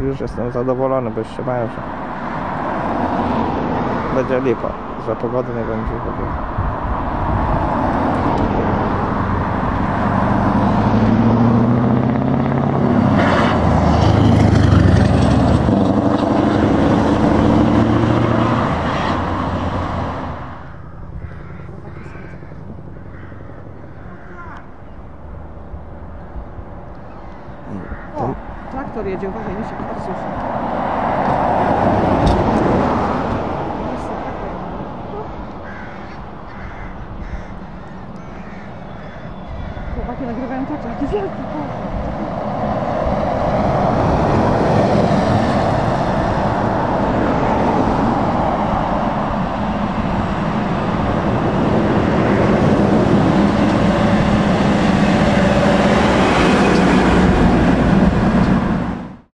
już jestem zadowolony, bo jeszcze mają, że będzie lipa, że pogody nie będzie w ogóle. O, traktor jedzie, uważaj, nie się patrzysz. Chłopaki nagrywają traktor, jaki wielki.